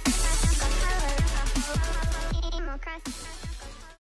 press.